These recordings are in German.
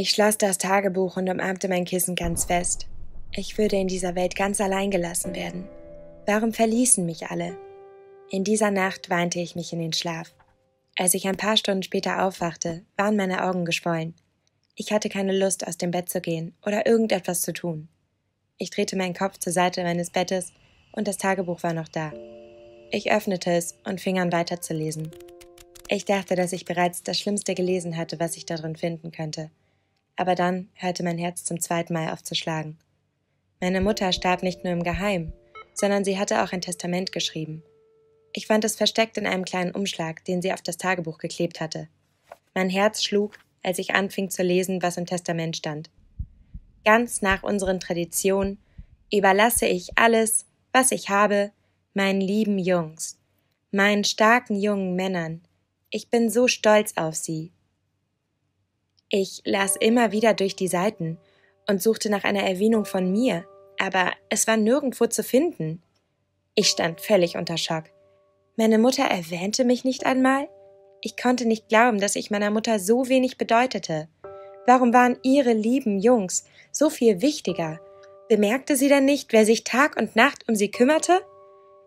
Ich schloss das Tagebuch und umarmte mein Kissen ganz fest. Ich würde in dieser Welt ganz allein gelassen werden. Warum verließen mich alle? In dieser Nacht weinte ich mich in den Schlaf. Als ich ein paar Stunden später aufwachte, waren meine Augen geschwollen. Ich hatte keine Lust, aus dem Bett zu gehen oder irgendetwas zu tun. Ich drehte meinen Kopf zur Seite meines Bettes und das Tagebuch war noch da. Ich öffnete es und fing an weiterzulesen. Ich dachte, dass ich bereits das Schlimmste gelesen hatte, was ich darin finden könnte. Aber dann hörte mein Herz zum zweiten Mal auf zu schlagen. Meine Mutter starb nicht nur im Geheim, sondern sie hatte auch ein Testament geschrieben. Ich fand es versteckt in einem kleinen Umschlag, den sie auf das Tagebuch geklebt hatte. Mein Herz schlug, als ich anfing zu lesen, was im Testament stand. Ganz nach unseren Traditionen überlasse ich alles, was ich habe, meinen lieben Jungs, meinen starken jungen Männern. Ich bin so stolz auf sie. Ich las immer wieder durch die Seiten und suchte nach einer Erwähnung von mir, aber es war nirgendwo zu finden. Ich stand völlig unter Schock. Meine Mutter erwähnte mich nicht einmal? Ich konnte nicht glauben, dass ich meiner Mutter so wenig bedeutete. Warum waren ihre lieben Jungs so viel wichtiger? Bemerkte sie denn nicht, wer sich Tag und Nacht um sie kümmerte?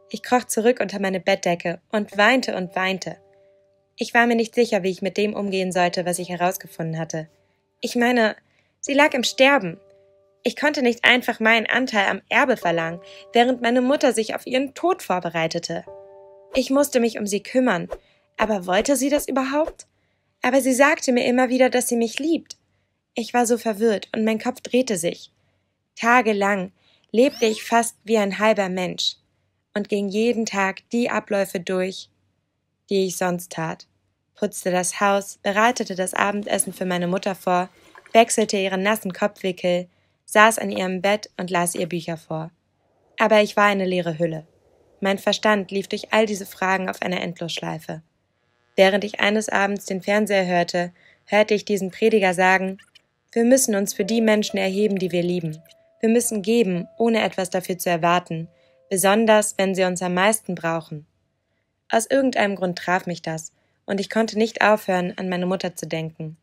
Ich kroch zurück unter meine Bettdecke und weinte und weinte. Ich war mir nicht sicher, wie ich mit dem umgehen sollte, was ich herausgefunden hatte. Ich meine, sie lag im Sterben. Ich konnte nicht einfach meinen Anteil am Erbe verlangen, während meine Mutter sich auf ihren Tod vorbereitete. Ich musste mich um sie kümmern, aber wollte sie das überhaupt? Aber sie sagte mir immer wieder, dass sie mich liebt. Ich war so verwirrt und mein Kopf drehte sich. Tagelang lebte ich fast wie ein halber Mensch und ging jeden Tag die Abläufe durch, die ich sonst tat, putzte das Haus, bereitete das Abendessen für meine Mutter vor, wechselte ihren nassen Kopfwickel, saß an ihrem Bett und las ihr Bücher vor. Aber ich war eine leere Hülle. Mein Verstand lief durch all diese Fragen auf einer Endlosschleife. Während ich eines Abends den Fernseher hörte, hörte ich diesen Prediger sagen, wir müssen uns für die Menschen erheben, die wir lieben. Wir müssen geben, ohne etwas dafür zu erwarten, besonders wenn sie uns am meisten brauchen. Aus irgendeinem Grund traf mich das, und ich konnte nicht aufhören, an meine Mutter zu denken.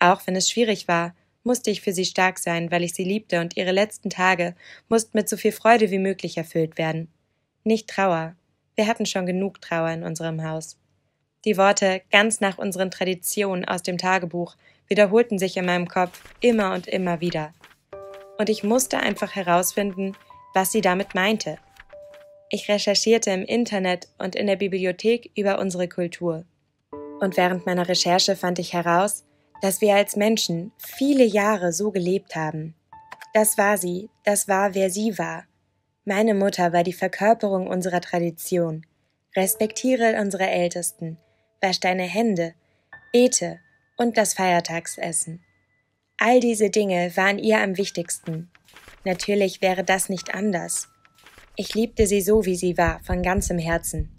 Auch wenn es schwierig war, musste ich für sie stark sein, weil ich sie liebte, und ihre letzten Tage mussten mit so viel Freude wie möglich erfüllt werden. Nicht Trauer. Wir hatten schon genug Trauer in unserem Haus. Die Worte ganz nach unseren Traditionen aus dem Tagebuch wiederholten sich in meinem Kopf immer und immer wieder. Und ich musste einfach herausfinden, was sie damit meinte. Ich recherchierte im Internet und in der Bibliothek über unsere Kultur. Und während meiner Recherche fand ich heraus, dass wir als Menschen viele Jahre so gelebt haben. Das war sie, das war wer sie war. Meine Mutter war die Verkörperung unserer Tradition. Respektiere unsere Ältesten, wasch deine Hände, bete und das Feiertagsessen. All diese Dinge waren ihr am wichtigsten. Natürlich wäre das nicht anders. Ich liebte sie so, wie sie war, von ganzem Herzen.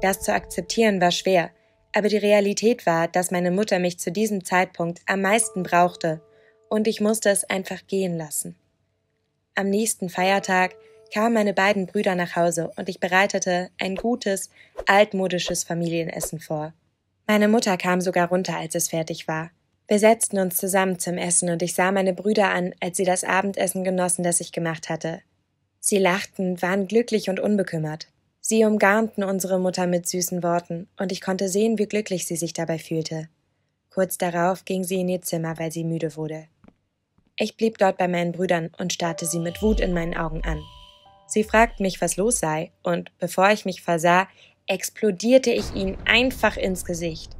Das zu akzeptieren war schwer, aber die Realität war, dass meine Mutter mich zu diesem Zeitpunkt am meisten brauchte, und ich musste es einfach gehen lassen. Am nächsten Feiertag kamen meine beiden Brüder nach Hause und ich bereitete ein gutes, altmodisches Familienessen vor. Meine Mutter kam sogar runter, als es fertig war. Wir setzten uns zusammen zum Essen und ich sah meine Brüder an, als sie das Abendessen genossen, das ich gemacht hatte. Sie lachten, waren glücklich und unbekümmert. Sie umgarnten unsere Mutter mit süßen Worten, und ich konnte sehen, wie glücklich sie sich dabei fühlte. Kurz darauf ging sie in ihr Zimmer, weil sie müde wurde. Ich blieb dort bei meinen Brüdern und starrte sie mit Wut in meinen Augen an. Sie fragten mich, was los sei, und bevor ich mich versah, explodierte ich ihnen einfach ins Gesicht.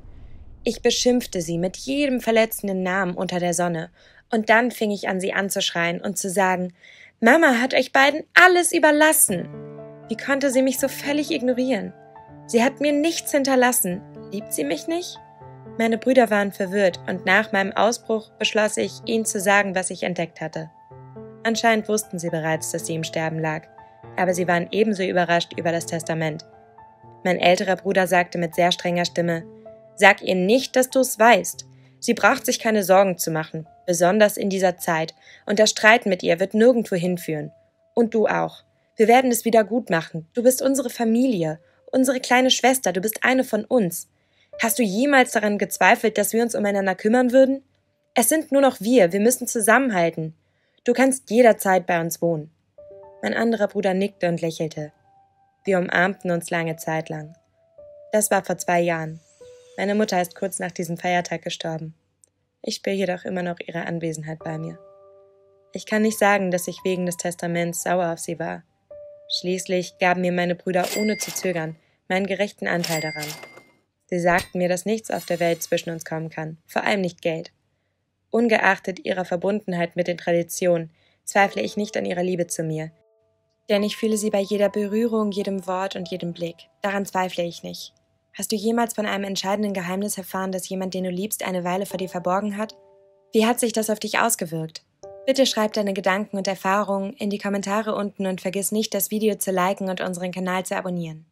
Ich beschimpfte sie mit jedem verletzenden Namen unter der Sonne, und dann fing ich an, sie anzuschreien und zu sagen, Mama hat euch beiden alles überlassen. Wie konnte sie mich so völlig ignorieren? Sie hat mir nichts hinterlassen. Liebt sie mich nicht? Meine Brüder waren verwirrt, und nach meinem Ausbruch beschloss ich, ihnen zu sagen, was ich entdeckt hatte. Anscheinend wussten sie bereits, dass sie im Sterben lag, aber sie waren ebenso überrascht über das Testament. Mein älterer Bruder sagte mit sehr strenger Stimme, Sag ihr nicht, dass du es weißt. Sie braucht sich keine Sorgen zu machen, besonders in dieser Zeit, und der Streit mit ihr wird nirgendwo hinführen. Und du auch. Wir werden es wieder gut machen. Du bist unsere Familie, unsere kleine Schwester, du bist eine von uns. Hast du jemals daran gezweifelt, dass wir uns umeinander kümmern würden? Es sind nur noch wir, wir müssen zusammenhalten. Du kannst jederzeit bei uns wohnen. Mein anderer Bruder nickte und lächelte. Wir umarmten uns lange Zeit lang. Das war vor zwei Jahren. Meine Mutter ist kurz nach diesem Feiertag gestorben. Ich spüre jedoch immer noch ihre Anwesenheit bei mir. Ich kann nicht sagen, dass ich wegen des Testaments sauer auf sie war. Schließlich gaben mir meine Brüder ohne zu zögern meinen gerechten Anteil daran. Sie sagten mir, dass nichts auf der Welt zwischen uns kommen kann, vor allem nicht Geld. Ungeachtet ihrer Verbundenheit mit den Traditionen, zweifle ich nicht an ihrer Liebe zu mir. Denn ich fühle sie bei jeder Berührung, jedem Wort und jedem Blick. Daran zweifle ich nicht. Hast du jemals von einem entscheidenden Geheimnis erfahren, das jemand, den du liebst, eine Weile vor dir verborgen hat? Wie hat sich das auf dich ausgewirkt? Bitte schreib deine Gedanken und Erfahrungen in die Kommentare unten und vergiss nicht, das Video zu liken und unseren Kanal zu abonnieren.